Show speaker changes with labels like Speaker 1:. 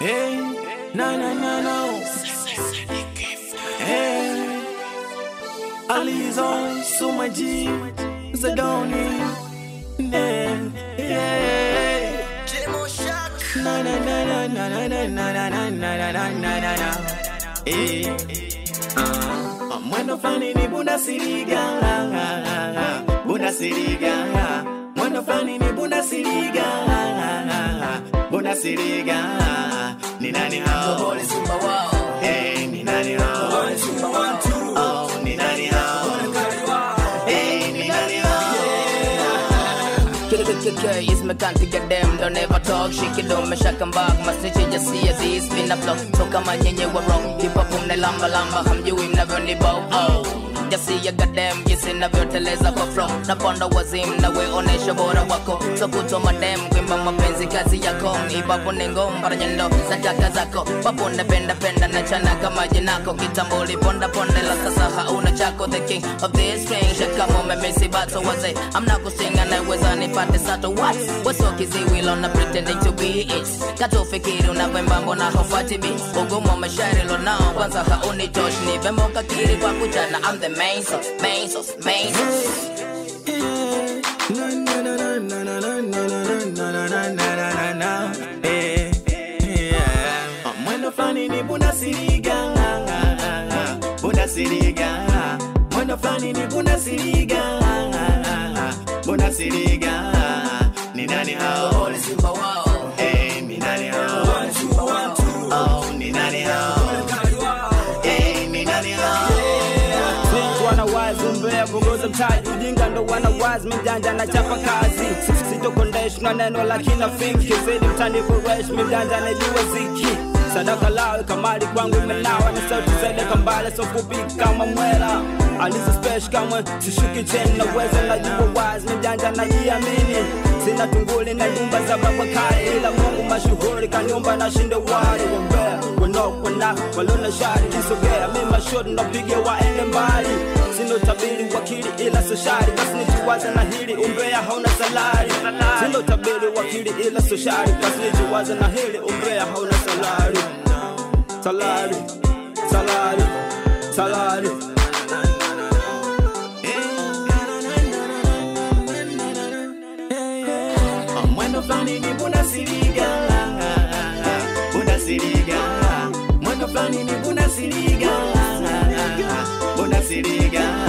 Speaker 1: Hey, no, no, no, no. Hey, Alizo, Sumaji, Zadoni. Yeah, yeah. Na na na na na na na na na na na na na na na. Eh, ah, mwendo fulani ni Bundesliga, Bundesliga. Mwendo fulani ni Bundesliga, Bundesliga ni nani hao? Tuone Simba wao. Hey, ni nani hao? Tuone Simba
Speaker 2: one oh, my can't get them, don't ever talk, shake don't mess up and back, my snitch just see as he's been a block. So come on, you were wrong, keep up on the lamba lamba, I'm you, never leave out. Oh. Ya goddamn, jinsi navyoteleza kwa flow Naponda wazim na we onesha bora wako So kutwa madem, kwimba mapenzi kazi yako Ipapo ni ngomba nyendo, nataka zako Papo napenda penda na chana kama jinako. Kitambo liponda ponde la sasa hauna chako The king of this string, shakamo memesi bato waze. I'm not gonna sing ufatesa to what wasokiziwilo na pretending to be it katofikiri unavyembambo na hofati bi ugumu wa masharilo nao kwanza haunitosh ni vema ukakiri kwa kujana am the main sauce, main sauce, main
Speaker 1: sauce. Mwendo flani ni bunasiriga, bunasiriga. Mwendo flani ni bunasiriga, bunasiriga. Ni nani hao?
Speaker 2: Ole simba wao
Speaker 1: Eh, ni nani hao? Oh, ni nani hao? Eh, ni nani hao?
Speaker 3: Wana wazi umbea kugoza mtaji ujinga ndo wana wazi mjanja na chapa kazi sitokondeshwa neno lakini fiki zaidi mtani kuresh mjanja na jua ziki sadaka lawe kamali kwangu imenawa ni sauti zaidi kambale sokupika fupi kama mwela alizo special kama sishuki cheni naweza najua wazi mjanja najiamini sina tunguli na nyumba za baba kale ila mungu mashuhuri kanyumba na shinde wale wambea wanokwana walona shari kisogea mi mashori napiga waende mbali tabiri wakili ila soshari basi nijiwaza na hili umbea hauna salari sino tabiri wakili ila soshari basi nijiwaza na hili umbea hauna salari salari salari salari
Speaker 1: Mwendo flani ni Bundesliga. Bundesliga. Mwendo flani ni Bundesliga. Bundesliga.